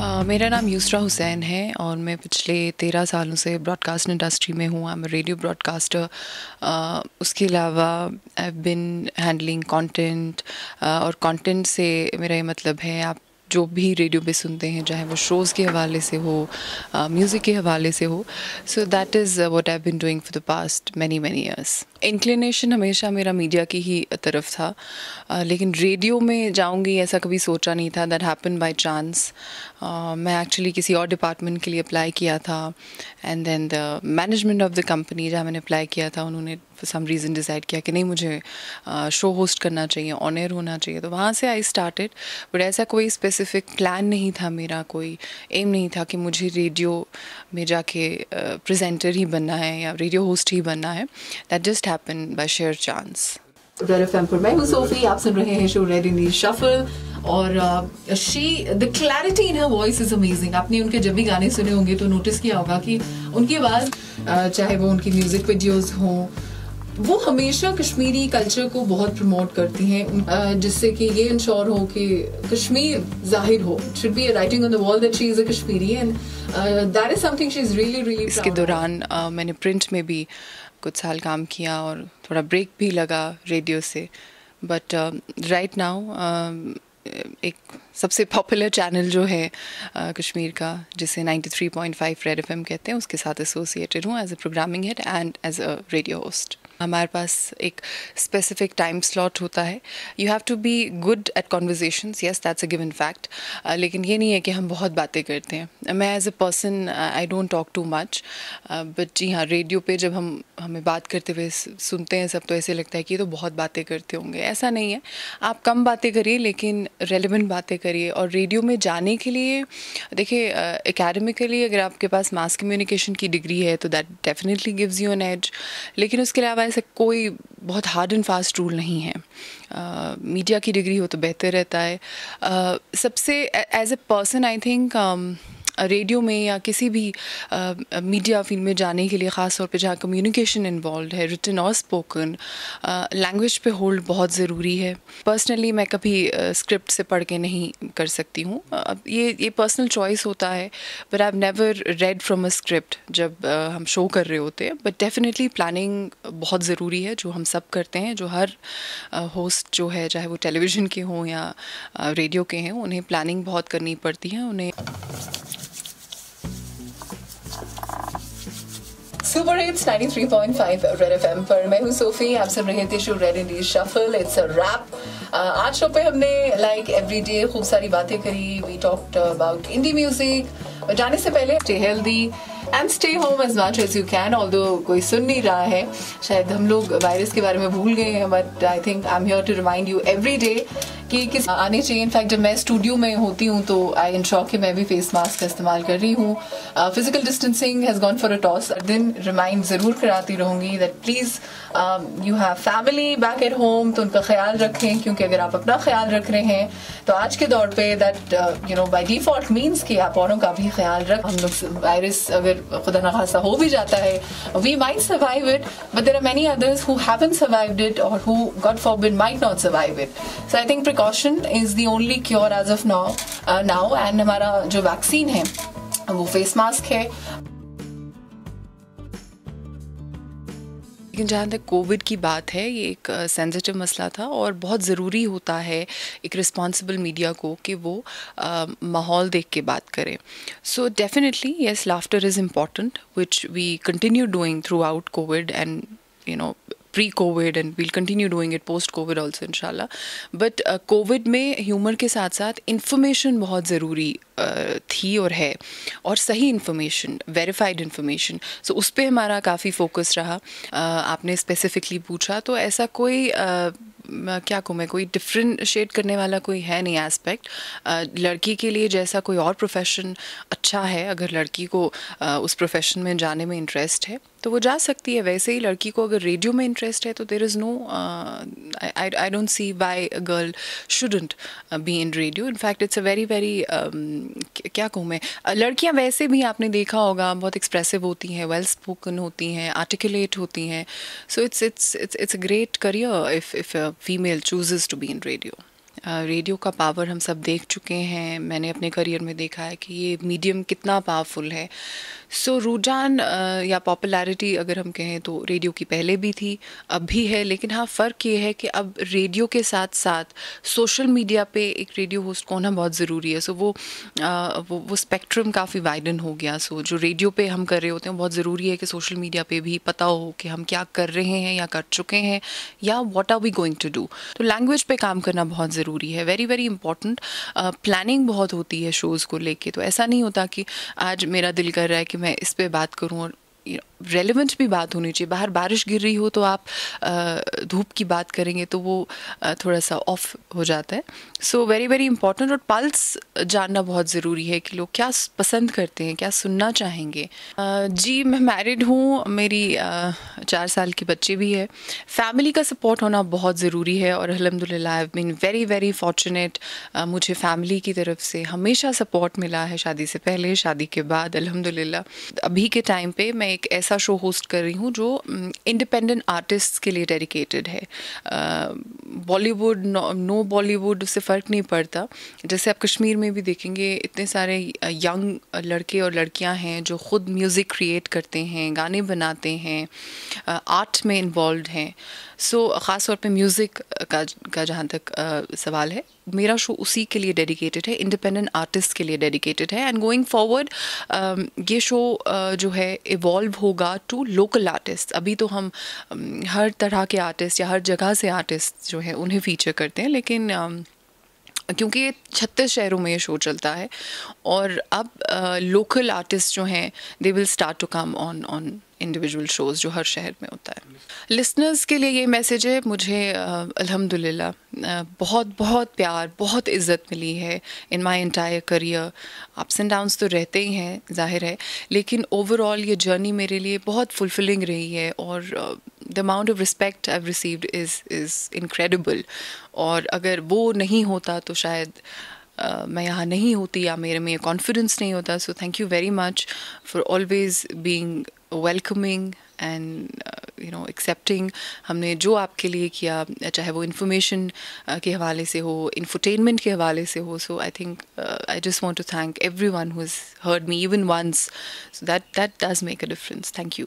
मेरा नाम यूसरा हुसैन है और मैं पिछले तेरह सालों से ब्रॉडकास्ट इंडस्ट्री में हूँ। आई एम रेडियो ब्रॉडकास्टर उसके अलावा आई बिन हैंडलिंग कंटेंट और कंटेंट से मेरा ये मतलब है, आप जो भी रेडियो पे सुनते हैं चाहे वो शोज़ के हवाले से हो म्यूज़िक के हवाले से हो so that is what I been doing for the past many many years inclination हमेशा मेरा मीडिया की ही तरफ़ था uh, लेकिन रेडियो में जाऊँगी ऐसा कभी सोचा नहीं था दैट हैपन बाई चांस मैं एक्चुअली किसी और डिपार्टमेंट के लिए अप्लाई किया था and then the management of the company जहाँ मैंने अप्लाई किया था उन्होंने फॉर सम रीज़न डिसाइड किया कि नहीं, मुझे शो होस्ट करना चाहिए ऑन एयर होना चाहिए तो वहाँ से आई स्टार्टेड बट ऐसा कोई स्पेसिफिक प्लान नहीं था मेरा, कोई एम नहीं था कि मुझे रेडियो में जाके प्रेजेंटर ही बनना है या रेडियो होस्ट ही बनना है। That just happen by sheer chance आप सुन रहे हैं शो शफल और she the clarity in her voice is amazing आपने उनके जब भी गाने सुने होंगे तो नोटिस किया होगा कि उनकी आवाज़ चाहे वो उनकी म्यूज़िक वीडियोस हों वो हमेशा कश्मीरी कल्चर को बहुत प्रमोट करती हैं जिससे कि ये इंश्योर हो कि कश्मीर ज़ाहिर हो। Should be writing on the wall that she is a Kashmiri and that is something she is really really इसके दौरान uh, मैंने प्रिंट में भी कुछ साल काम किया और थोड़ा ब्रेक भी लगा रेडियो से। बट राइट नाउ एक सबसे पॉपुलर चैनल जो है uh, कश्मीर का जिसे 93.5 रेड एफएम कहते हैं उसके साथ एसोसिएटेड हूँ as a programming head and as a radio host हमारे पास एक स्पेसिफिक टाइम स्लॉट होता है। You have to be good at conversation yes that's a given fact लेकिन ये नहीं है कि हम बहुत बातें करते हैं। मैं as a person I don't talk too much but जी हाँ रेडियो पे जब हम, हमें बात करते हुए सुनते हैं, सब तो ऐसे लगता है कि ये तो बहुत बातें करते होंगे। ऐसा नहीं है। आप कम बातें करिए, लेकिन रेलिवेंट बातें करिए। और रेडियो में जाने के लिए, देखिए एकेडमिकली अगर आपके पास मास कम्युनिकेशन की डिग्री है तो that definitely gives you an edge लेकिन उसके अलावा ऐसा कोई बहुत हार्ड एंड फास्ट रूल नहीं है। मीडिया की डिग्री हो तो बेहतर रहता है। सबसे as a person I think radio में या किसी भी मीडिया फ़ील्ड में जाने के लिए ख़ास तौर पे जहाँ कम्युनिकेशन इन्वॉल्व है रिटन और स्पोकन लैंग्वेज पे होल्ड बहुत ज़रूरी है। पर्सनली मैं कभी स्क्रिप्ट से पढ़ के नहीं कर सकती हूँ। ये ये पर्सनल चॉइस होता है but I never read from a script जब हम शो कर रहे होते हैं। बट डेफिनेटली प्लानिंग बहुत ज़रूरी है, जो हम सब करते हैं, जो हर होस्ट जो है, चाहे वो टेलीविज़न के हों या रेडियो के हैं, उन्हें प्लानिंग बहुत करनी पड़ती है, उन्हें सुपर हिट्स 93.5 रेड एफएम पर मैं हूँ सोफी, आप सुन रहे थे show Red Indie Shuffle it's a wrap आज शो पे हमने लाइक एवरी डे खूब सारी बातें करी. We talked about indie music जाने से पहले stay healthy and stay home as much as you can all कोई सुन नहीं रहा है। शायद हम लोग वायरस के बारे में भूल गए हैं but I think I am here to remind you every day कि किस आने चाहिए। इनफैक्ट जब मैं स्टूडियो में होती हूँ तो आई इंश्योर कि मैं भी फेस मास्क का इस्तेमाल कर रही हूँ। Physical distancing has gone for a toss दिन रिमाइंड ज़रूर कराती रहूँगी that please you have family back at home तो उनका ख्याल रखें, क्योंकि अगर आप अपना ख्याल रख रहे हैं तो आज के दौर पे that you know by default means कि आप औरों का भी ख्याल रख हम लोग वायरस अगर खुदा ना खासा हो भी जाता है। We might survive it but there are many others who haven't survived it और who god forbid might not survive it so I think precaution is the only cure as of now now and हमारा जो vaccine है, वो face mask है। लेकिन जहाँ तक Covid की बात है, ये एक सेंसिटिव मसला था और बहुत ज़रूरी होता है एक रिस्पॉन्सिबल मीडिया को कि वो माहौल देख के बात करें। So definitely yes laughter is important which we continue doing throughout COVID and you know pre COVID and we'll continue doing it post COVID also इनशाला बट कोविड में ह्यूमर के साथ साथ इन्फॉर्मेशन बहुत ज़रूरी uh, थी और है। और सही इन्फॉर्मेशन वेरीफाइड इन्फॉर्मेशन सो उस पर हमारा काफ़ी फोकस रहा। Uh, आपने स्पेसिफिकली पूछा तो ऐसा कोई uh, क्या कहूँ मैं कोई डिफ्रेंशिएट करने वाला कोई है नहीं एस्पेक्ट लड़की के लिए जैसा कोई और प्रोफेशन अच्छा है अगर लड़की को उस प्रोफेशन में जाने में इंटरेस्ट है? तो वो जा सकती है। वैसे ही लड़की को अगर रेडियो में इंटरेस्ट है तो there is no I don't see why a girl shouldn't be in radio in fact it's a very very क्या कहूँ मैं? लड़कियाँ वैसे भी आपने देखा होगा, बहुत एक्सप्रेसिव होती हैं वेल स्पोकन होती हैं आर्टिकुलेट होती हैं। So it's it's it's it's a great career if if female chooses to be in radio radio का पावर हम सब देख चुके हैं। मैंने अपने करियर में देखा है कि ये मीडियम कितना पावरफुल है। सो so, रुझान या पॉपुलैरिटी अगर हम कहें तो रेडियो की पहले भी थी अब भी है। लेकिन हाँ फ़र्क ये है कि अब रेडियो के साथ साथ सोशल मीडिया पे एक रेडियो होस्ट को होना बहुत ज़रूरी है। सो so, वो वो वो स्पेक्ट्रम काफ़ी वाइडन हो गया। सो so, जो रेडियो पे हम कर रहे होते हैं बहुत ज़रूरी है कि सोशल मीडिया पे भी पता हो कि हम क्या कर रहे हैं या कर चुके हैं या what are we going to do तो लैंग्वेज पे काम करना बहुत ज़रूरी है। वेरी वेरी इंपॉर्टेंट प्लानिंग बहुत होती है शोज़ को लेके। तो ऐसा नहीं होता कि आज मेरा दिल कर रहा है कि मैं इस पर बात करूँ और रेलिवेंट भी बात होनी चाहिए। बाहर बारिश गिर रही हो तो आप धूप की बात करेंगे तो वो थोड़ा सा ऑफ़ हो जाता है। सो वेरी वेरी इंपॉर्टेंट और पल्स जानना बहुत ज़रूरी है कि लोग क्या पसंद करते हैं, क्या सुनना चाहेंगे। जी, मैं मैरिड हूँ, मेरी चार साल की बच्ची भी है। फैमिली का सपोर्ट होना बहुत ज़रूरी है और अलहमदिल्ला I been very very fortunate मुझे फैमिली की तरफ़ से हमेशा सपोर्ट मिला है। शादी से पहले, शादी के बाद अलहमदिल्ला अभी के टाइम पे मैं एक ऐसा शो होस्ट कर रही हूँ जो इंडिपेंडेंट आर्टिस्ट के लिए डेडिकेटेड है। बॉलीवुड नो बॉलीवुड से फ़र्क नहीं पड़ता। जैसे आप कश्मीर में भी देखेंगे, इतने सारे यंग लड़के और लड़कियाँ हैं जो ख़ुद म्यूज़िक क्रिएट करते हैं, गाने बनाते हैं आर्ट में इन्वॉल्व हैं। सो so, ख़ास तौर पे म्यूज़िक का का जहाँ तक सवाल है मेरा शो उसी के लिए डेडिकेटेड है इंडिपेंडेंट आर्टिस्ट के लिए डेडिकेटेड है एंड गोइंग फॉरवर्ड ये शो जो है इवॉल्व होगा टू लोकल आर्टिस्ट अभी तो हम हर तरह के आर्टिस्ट या हर जगह से आर्टिस्ट जो है उन्हें फीचर करते हैं लेकिन क्योंकि छत्तीस शहरों में ये शो चलता है और अब लोकल आर्टिस्ट जो हैं they will start to come on on individual shows जो हर शहर में होता है। लिसनर्स के लिए ये मैसेज है मुझे अल्हम्दुलिल्लाह बहुत बहुत प्यार बहुत इज़्ज़त मिली है in my entire career ups and downs तो रहते ही हैं ज़ाहिर है लेकिन ओवरऑल ये जर्नी मेरे लिए बहुत फुलफिलिंग रही है और the amount of respect I received is is incredible और अगर वो नहीं होता तो शायद Uh, मैं यहाँ नहीं होती या मेरे में कॉन्फिडेंस नहीं होता so thank you very much for always being welcoming and you know accepting हमने जो आपके लिए किया चाहे वो इन्फॉर्मेशन uh, के हवाले से हो इन्फोटेनमेंट के हवाले से हो so I think I just want to thank everyone who heard me even once that that does make a difference thank you